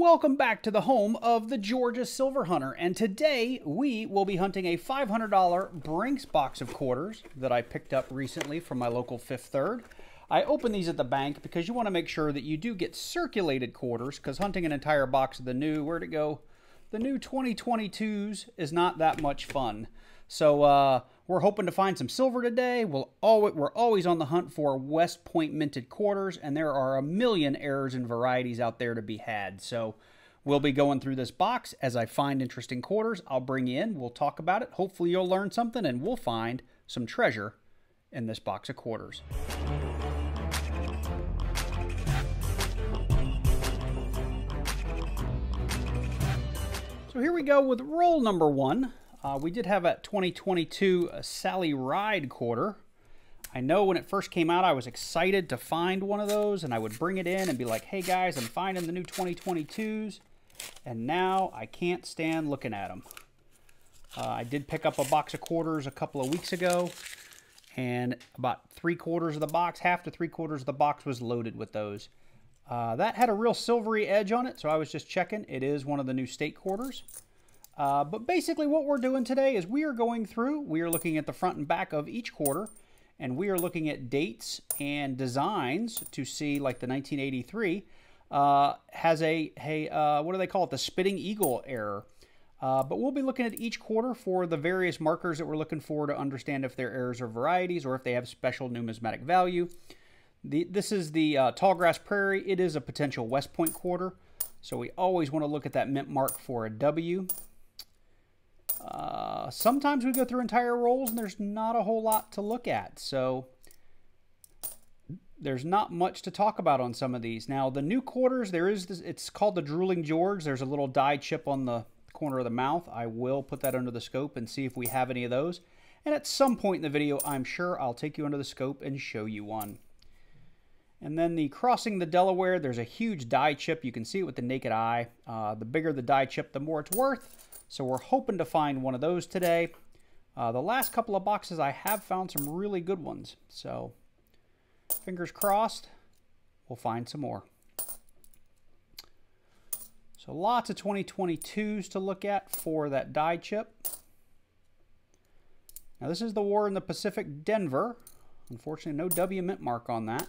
Welcome back to the home of the Georgia Silver Hunter, and today we will be hunting a $500 Brinks box of quarters that I picked up recently from my local Fifth Third. I open these at the bank because you want to make sure that you do get circulated quarters because hunting an entire box of the new, where'd it go? The new 2022s is not that much fun. So uh, we're hoping to find some silver today. We'll always, we're always on the hunt for West Point minted quarters, and there are a million errors and varieties out there to be had. So we'll be going through this box. As I find interesting quarters, I'll bring you in. We'll talk about it. Hopefully you'll learn something, and we'll find some treasure in this box of quarters. So here we go with roll number one. Uh, we did have a 2022 Sally Ride quarter. I know when it first came out, I was excited to find one of those, and I would bring it in and be like, hey guys, I'm finding the new 2022s. And now I can't stand looking at them. Uh, I did pick up a box of quarters a couple of weeks ago, and about three quarters of the box, half to three quarters of the box was loaded with those. Uh, that had a real silvery edge on it, so I was just checking. It is one of the new state quarters. Uh, but basically what we're doing today is we are going through, we are looking at the front and back of each quarter, and we are looking at dates and designs to see, like the 1983, uh, has a, hey, uh, what do they call it, the spitting eagle error. Uh, but we'll be looking at each quarter for the various markers that we're looking for to understand if they're errors or varieties or if they have special numismatic value. The, this is the uh, Tallgrass Prairie. It is a potential West Point quarter. So we always want to look at that mint mark for a W. Uh, sometimes we go through entire rolls and there's not a whole lot to look at. So there's not much to talk about on some of these. Now, the new quarters, there is this, it's called the Drooling George. There's a little die chip on the corner of the mouth. I will put that under the scope and see if we have any of those. And at some point in the video, I'm sure I'll take you under the scope and show you one. And then the crossing the Delaware, there's a huge die chip. You can see it with the naked eye. Uh, the bigger the die chip, the more it's worth. So we're hoping to find one of those today. Uh, the last couple of boxes, I have found some really good ones. So fingers crossed, we'll find some more. So lots of 2022s to look at for that die chip. Now this is the War in the Pacific Denver. Unfortunately, no W mint mark on that.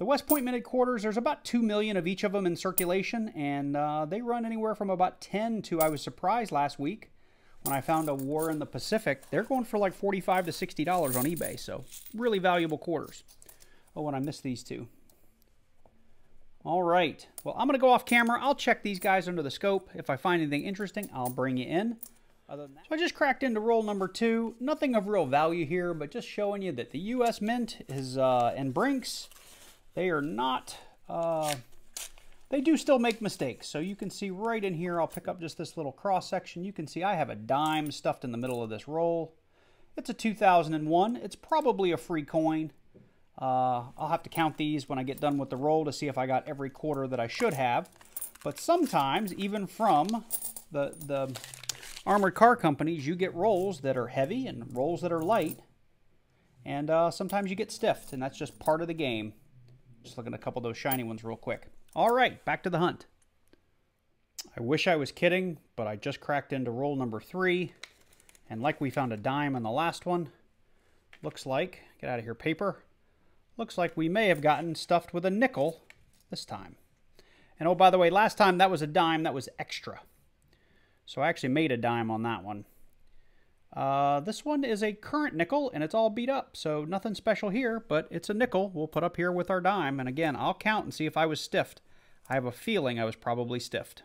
The West Point minted quarters, there's about 2 million of each of them in circulation, and uh, they run anywhere from about 10 to, I was surprised last week when I found a War in the Pacific. They're going for like 45 to $60 on eBay, so really valuable quarters. Oh, and I missed these two. All right. Well, I'm going to go off camera. I'll check these guys under the scope. If I find anything interesting, I'll bring you in. So I just cracked into roll number two. Nothing of real value here, but just showing you that the U.S. Mint is uh, and Brinks they are not, uh, they do still make mistakes. So you can see right in here, I'll pick up just this little cross section. You can see I have a dime stuffed in the middle of this roll. It's a 2001. It's probably a free coin. Uh, I'll have to count these when I get done with the roll to see if I got every quarter that I should have. But sometimes, even from the, the armored car companies, you get rolls that are heavy and rolls that are light. And uh, sometimes you get stiffed, and that's just part of the game. Just looking at a couple of those shiny ones real quick. All right, back to the hunt. I wish I was kidding, but I just cracked into roll number three. And like we found a dime on the last one, looks like, get out of here paper, looks like we may have gotten stuffed with a nickel this time. And oh, by the way, last time that was a dime, that was extra. So I actually made a dime on that one. Uh, this one is a current nickel and it's all beat up, so nothing special here, but it's a nickel we'll put up here with our dime. And again, I'll count and see if I was stiffed. I have a feeling I was probably stiffed.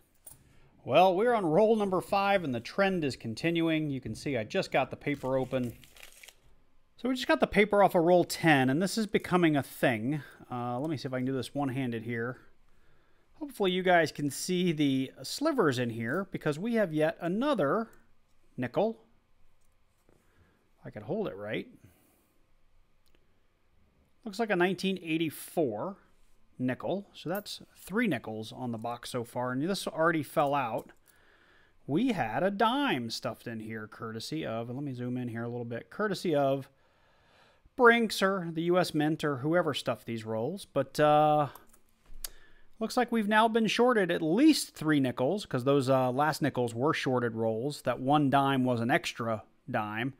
Well, we're on roll number five and the trend is continuing. You can see I just got the paper open. So we just got the paper off of roll 10 and this is becoming a thing. Uh, let me see if I can do this one-handed here. Hopefully you guys can see the slivers in here because we have yet another nickel I could hold it right. Looks like a 1984 nickel. So that's three nickels on the box so far. And this already fell out. We had a dime stuffed in here, courtesy of, let me zoom in here a little bit, courtesy of Brinks or the U.S. Mint or whoever stuffed these rolls. But uh, Looks like we've now been shorted at least three nickels because those uh, last nickels were shorted rolls. That one dime was an extra dime,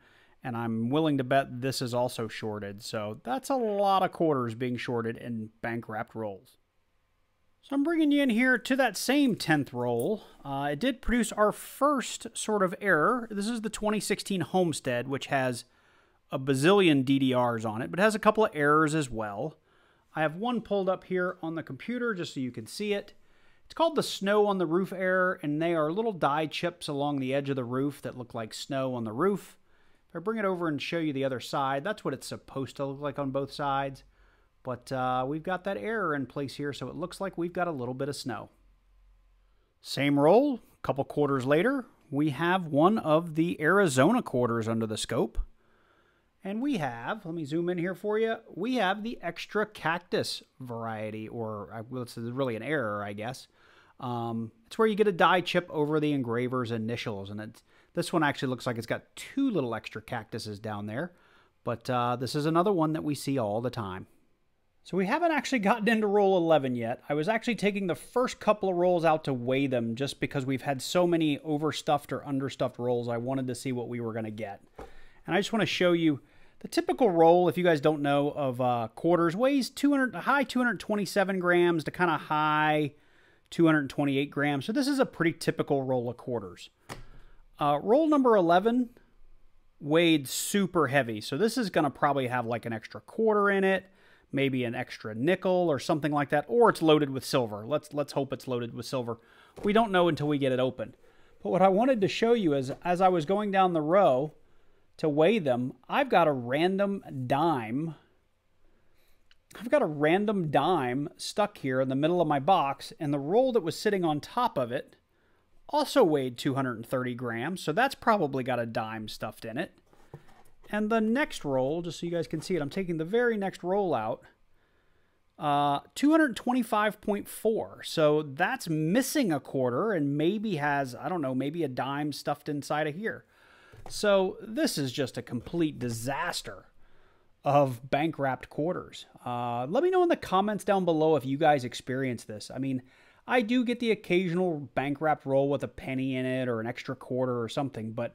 and I'm willing to bet this is also shorted. So that's a lot of quarters being shorted in bank wrapped rolls. So I'm bringing you in here to that same 10th roll. Uh, it did produce our first sort of error. This is the 2016 Homestead, which has a bazillion DDRs on it, but has a couple of errors as well. I have one pulled up here on the computer just so you can see it. It's called the snow on the roof error, and they are little die chips along the edge of the roof that look like snow on the roof. I bring it over and show you the other side, that's what it's supposed to look like on both sides. But uh, we've got that error in place here, so it looks like we've got a little bit of snow. Same roll, a couple quarters later, we have one of the Arizona quarters under the scope. And we have, let me zoom in here for you, we have the extra cactus variety, or well, it's really an error, I guess. Um, it's where you get a die chip over the engraver's initials, and it's, this one actually looks like it's got two little extra cactuses down there. But uh, this is another one that we see all the time. So we haven't actually gotten into roll 11 yet. I was actually taking the first couple of rolls out to weigh them just because we've had so many overstuffed or understuffed rolls. I wanted to see what we were going to get. And I just want to show you the typical roll, if you guys don't know, of uh, quarters weighs 200, high 227 grams to kind of high 228 grams. So this is a pretty typical roll of quarters. Uh, roll number 11 weighed super heavy. So this is going to probably have like an extra quarter in it maybe an extra nickel or something like that, or it's loaded with silver. Let's let's hope it's loaded with silver. We don't know until we get it open. But what I wanted to show you is as I was going down the row to weigh them, I've got a random dime. I've got a random dime stuck here in the middle of my box, and the roll that was sitting on top of it also weighed 230 grams, so that's probably got a dime stuffed in it. And the next roll, just so you guys can see it, I'm taking the very next roll out. Uh, 225.4. So that's missing a quarter and maybe has, I don't know, maybe a dime stuffed inside of here. So this is just a complete disaster of bank wrapped quarters. Uh, let me know in the comments down below if you guys experience this. I mean, I do get the occasional bank wrapped roll with a penny in it or an extra quarter or something, but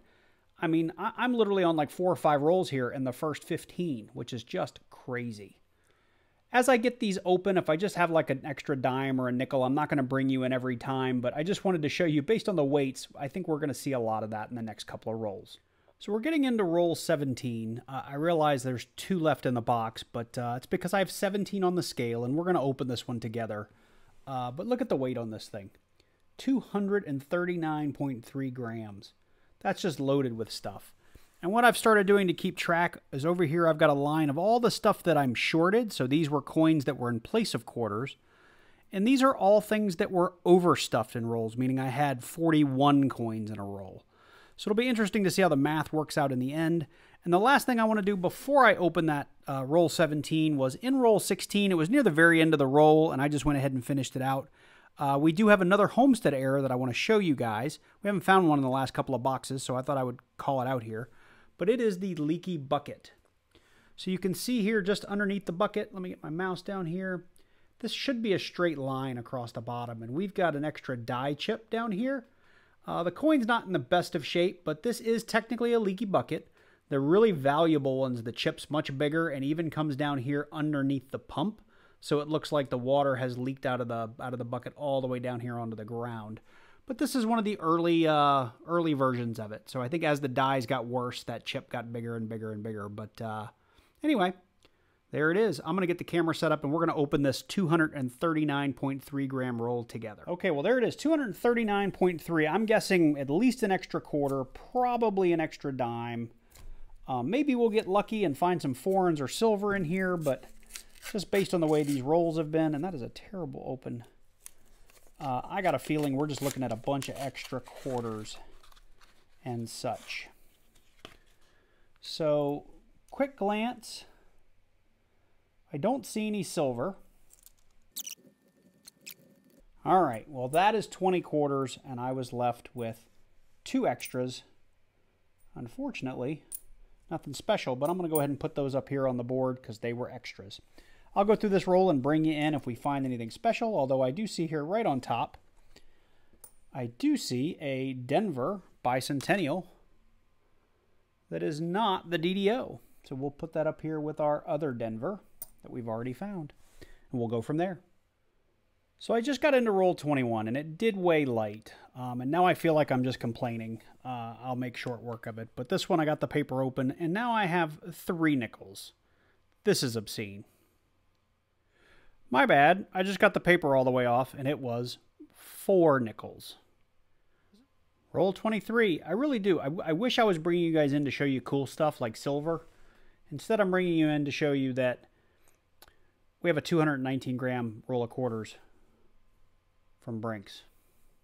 I mean, I, am literally on like four or five rolls here in the first 15, which is just crazy. As I get these open, if I just have like an extra dime or a nickel, I'm not going to bring you in every time, but I just wanted to show you based on the weights, I think we're going to see a lot of that in the next couple of rolls. So we're getting into roll 17. Uh, I realize there's two left in the box, but uh, it's because I have 17 on the scale, and we're going to open this one together. Uh, but look at the weight on this thing. 239.3 grams. That's just loaded with stuff. And what I've started doing to keep track is over here I've got a line of all the stuff that I'm shorted. So these were coins that were in place of quarters. And these are all things that were overstuffed in rolls, meaning I had 41 coins in a roll. So it'll be interesting to see how the math works out in the end. And the last thing I want to do before I open that uh, roll 17 was in roll 16. It was near the very end of the roll, and I just went ahead and finished it out. Uh, we do have another homestead error that I want to show you guys. We haven't found one in the last couple of boxes, so I thought I would call it out here. But it is the leaky bucket. So you can see here just underneath the bucket, let me get my mouse down here. This should be a straight line across the bottom, and we've got an extra die chip down here. Uh, the coin's not in the best of shape, but this is technically a leaky bucket. The really valuable ones, the chip's much bigger and even comes down here underneath the pump so it looks like the water has leaked out of the out of the bucket all the way down here onto the ground. But this is one of the early uh, early versions of it. So I think as the dies got worse, that chip got bigger and bigger and bigger. But uh, anyway, there it is. I'm going to get the camera set up and we're going to open this 239.3 gram roll together. Okay, well, there it is 239.3. I'm guessing at least an extra quarter, probably an extra dime. Um, maybe we'll get lucky and find some foreigns or silver in here, but just based on the way these rolls have been, and that is a terrible open. Uh, I got a feeling we're just looking at a bunch of extra quarters and such. So, quick glance. I don't see any silver. All right, well, that is 20 quarters, and I was left with two extras. Unfortunately, nothing special, but I'm going to go ahead and put those up here on the board because they were extras. I'll go through this roll and bring you in if we find anything special, although I do see here right on top, I do see a Denver Bicentennial that is not the DDO. So we'll put that up here with our other Denver that we've already found, and we'll go from there. So I just got into roll 21, and it did weigh light. Um, and now I feel like I'm just complaining. Uh, I'll make short work of it. But this one, I got the paper open, and now I have three nickels. This is obscene. My bad. I just got the paper all the way off, and it was four nickels. Roll 23. I really do. I, I wish I was bringing you guys in to show you cool stuff like silver. Instead, I'm bringing you in to show you that we have a 219 gram roll of quarters from Brinks.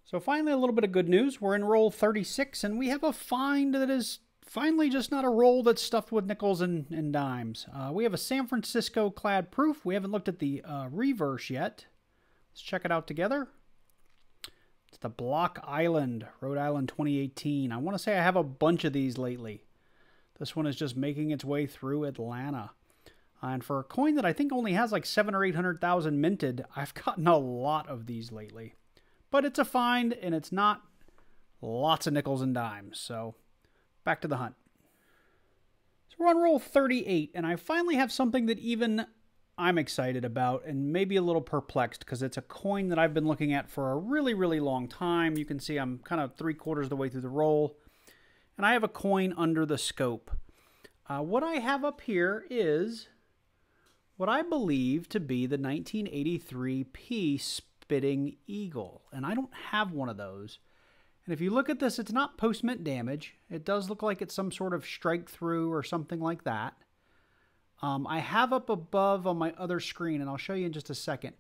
So finally, a little bit of good news. We're in roll 36, and we have a find that is finally just not a roll that's stuffed with nickels and, and dimes. Uh, we have a San Francisco clad proof. We haven't looked at the uh, reverse yet. Let's check it out together. It's the Block Island, Rhode Island 2018. I want to say I have a bunch of these lately. This one is just making its way through Atlanta. And for a coin that I think only has like seven or 800,000 minted, I've gotten a lot of these lately. But it's a find and it's not lots of nickels and dimes. So back to the hunt. So we're on roll 38 and I finally have something that even I'm excited about and maybe a little perplexed because it's a coin that I've been looking at for a really, really long time. You can see I'm kind of three quarters of the way through the roll. And I have a coin under the scope. Uh, what I have up here is what I believe to be the 1983 P Spitting Eagle. And I don't have one of those. And if you look at this, it's not post mint damage. It does look like it's some sort of strike through or something like that. Um, I have up above on my other screen, and I'll show you in just a second.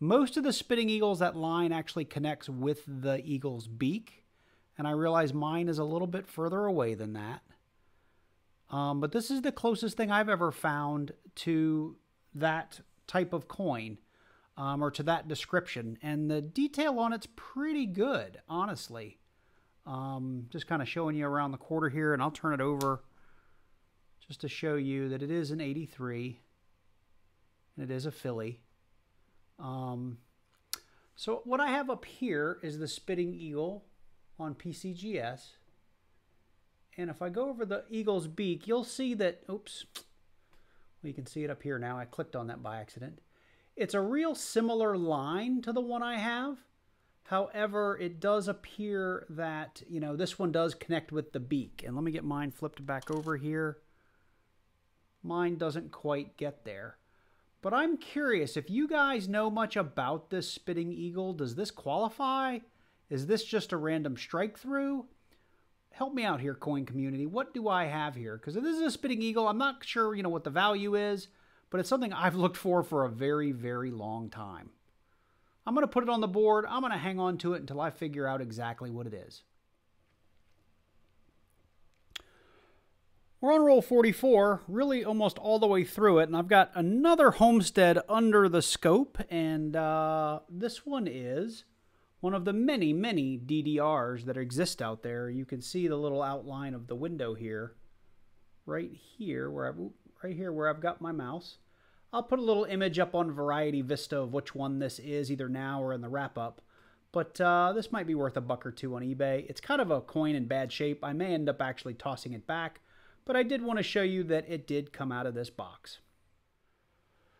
Most of the Spitting Eagles, that line actually connects with the eagle's beak. And I realize mine is a little bit further away than that. Um, but this is the closest thing I've ever found to that type of coin um, or to that description. And the detail on it's pretty good, honestly. Um, just kind of showing you around the quarter here, and I'll turn it over just to show you that it is an 83 and it is a Philly. Um, so what I have up here is the Spitting Eagle on PCGS. And if I go over the eagle's beak, you'll see that, oops, you can see it up here now. I clicked on that by accident. It's a real similar line to the one I have. However, it does appear that, you know, this one does connect with the beak. And let me get mine flipped back over here. Mine doesn't quite get there. But I'm curious, if you guys know much about this Spitting Eagle, does this qualify? Is this just a random strike through? Help me out here, coin community. What do I have here? Because this is a Spitting Eagle. I'm not sure, you know, what the value is, but it's something I've looked for for a very, very long time. I'm going to put it on the board. I'm going to hang on to it until I figure out exactly what it is. We're on roll 44, really almost all the way through it, and I've got another homestead under the scope, and uh, this one is one of the many, many DDRs that exist out there. You can see the little outline of the window here, right here, where I've, right here where I've got my mouse. I'll put a little image up on Variety Vista of which one this is, either now or in the wrap-up. But uh, this might be worth a buck or two on eBay. It's kind of a coin in bad shape. I may end up actually tossing it back, but I did want to show you that it did come out of this box.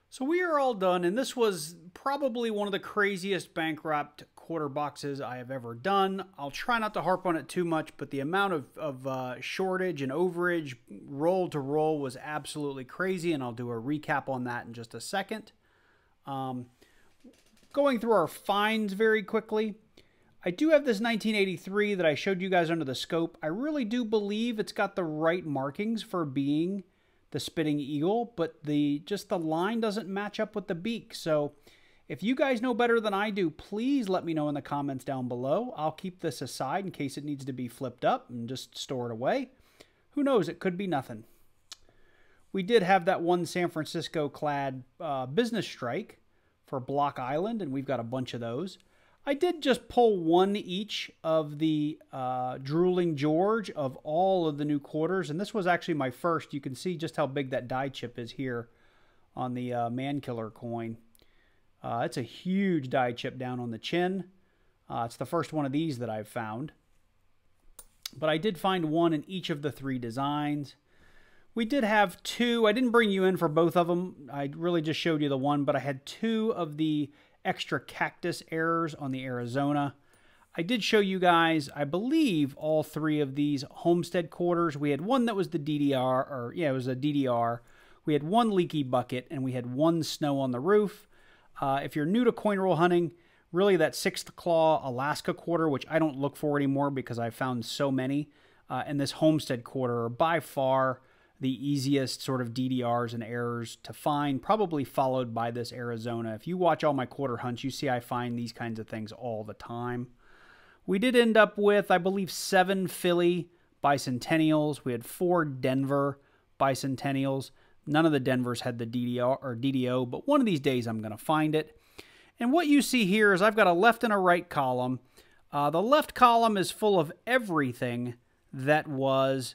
So we are all done, and this was probably one of the craziest bank wrapped quarter boxes I have ever done. I'll try not to harp on it too much, but the amount of, of uh, shortage and overage roll to roll was absolutely crazy, and I'll do a recap on that in just a second. Um, going through our finds very quickly, I do have this 1983 that I showed you guys under the scope. I really do believe it's got the right markings for being the spitting eagle, but the just the line doesn't match up with the beak. So if you guys know better than I do, please let me know in the comments down below. I'll keep this aside in case it needs to be flipped up and just store it away. Who knows, it could be nothing. We did have that one San Francisco clad uh, business strike for Block Island, and we've got a bunch of those. I did just pull one each of the uh, Drooling George of all of the new quarters, and this was actually my first. You can see just how big that die chip is here on the uh, Mankiller coin. Uh, it's a huge die chip down on the chin. Uh, it's the first one of these that I've found. But I did find one in each of the three designs. We did have two. I didn't bring you in for both of them. I really just showed you the one, but I had two of the extra cactus errors on the Arizona. I did show you guys, I believe, all three of these homestead quarters. We had one that was the DDR, or yeah, it was a DDR. We had one leaky bucket, and we had one snow on the roof. Uh, if you're new to coin roll hunting, really that sixth claw Alaska quarter, which I don't look for anymore because I've found so many, uh, and this homestead quarter are by far the easiest sort of DDRs and errors to find, probably followed by this Arizona. If you watch all my quarter hunts, you see I find these kinds of things all the time. We did end up with, I believe, seven Philly bicentennials. We had four Denver bicentennials. None of the Denvers had the DDR or DDO, but one of these days I'm going to find it. And what you see here is I've got a left and a right column. Uh, the left column is full of everything that was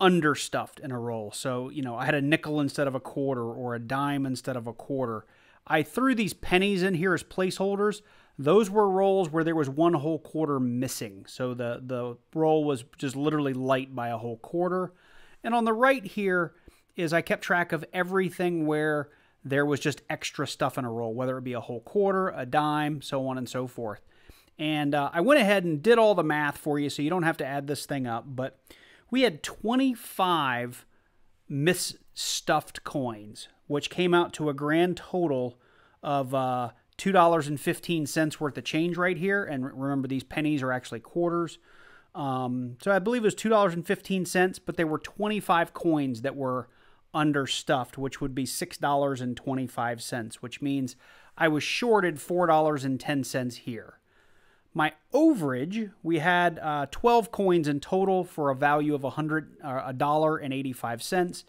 understuffed in a roll. So, you know, I had a nickel instead of a quarter or a dime instead of a quarter. I threw these pennies in here as placeholders. Those were rolls where there was one whole quarter missing. So the, the roll was just literally light by a whole quarter. And on the right here is I kept track of everything where there was just extra stuff in a roll, whether it be a whole quarter, a dime, so on and so forth. And uh, I went ahead and did all the math for you so you don't have to add this thing up. But we had 25 misstuffed coins, which came out to a grand total of uh, $2.15 worth of change right here. And remember, these pennies are actually quarters. Um, so I believe it was $2.15, but there were 25 coins that were understuffed, which would be $6.25, which means I was shorted $4.10 here. My overage, we had uh, 12 coins in total for a value of $100, uh, a dollar and 85 cents.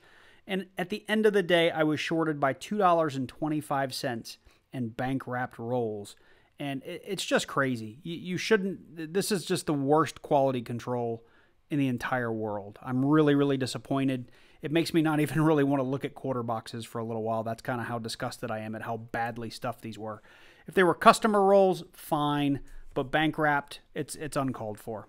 And at the end of the day, I was shorted by $2.25 in bank wrapped rolls. And it, it's just crazy. You, you shouldn't, this is just the worst quality control in the entire world. I'm really, really disappointed. It makes me not even really want to look at quarter boxes for a little while. That's kind of how disgusted I am at how badly stuffed these were. If they were customer rolls, fine but bank wrapped, it's it's uncalled for.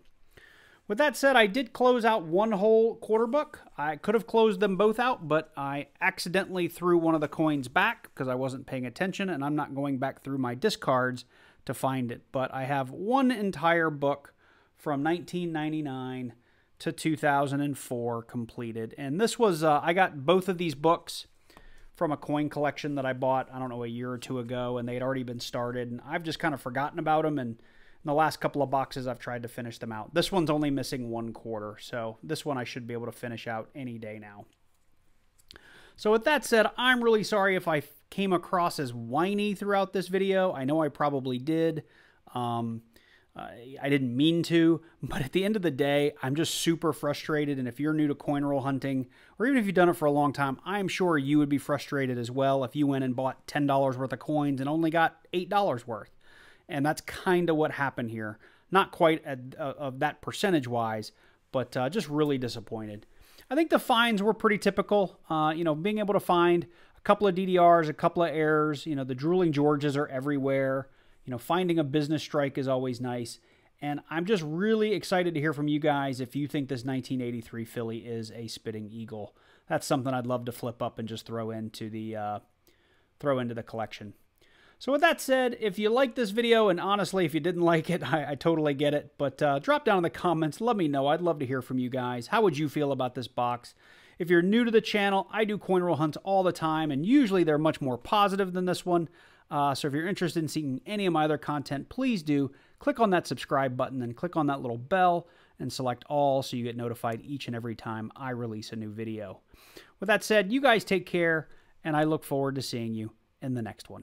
With that said, I did close out one whole quarter book. I could have closed them both out, but I accidentally threw one of the coins back because I wasn't paying attention, and I'm not going back through my discards to find it. But I have one entire book from 1999 to 2004 completed, and this was uh, I got both of these books from a coin collection that I bought, I don't know, a year or two ago, and they had already been started, and I've just kind of forgotten about them. And in the last couple of boxes, I've tried to finish them out. This one's only missing one quarter, so this one I should be able to finish out any day now. So with that said, I'm really sorry if I came across as whiny throughout this video. I know I probably did. Um, I didn't mean to, but at the end of the day, I'm just super frustrated. And if you're new to coin roll hunting, or even if you've done it for a long time, I'm sure you would be frustrated as well if you went and bought $10 worth of coins and only got $8 worth. And that's kind of what happened here. Not quite at, uh, of that percentage wise, but uh, just really disappointed. I think the finds were pretty typical. Uh, you know, being able to find a couple of DDRs, a couple of errors, you know, the drooling Georges are everywhere. You know, finding a business strike is always nice. And I'm just really excited to hear from you guys if you think this 1983 Philly is a spitting eagle. That's something I'd love to flip up and just throw into the uh, throw into the collection. So with that said, if you like this video, and honestly, if you didn't like it, I, I totally get it, but uh, drop down in the comments, let me know. I'd love to hear from you guys. How would you feel about this box? If you're new to the channel, I do coin roll hunts all the time, and usually they're much more positive than this one. Uh, so if you're interested in seeing any of my other content, please do click on that subscribe button and click on that little bell and select all so you get notified each and every time I release a new video. With that said, you guys take care, and I look forward to seeing you in the next one.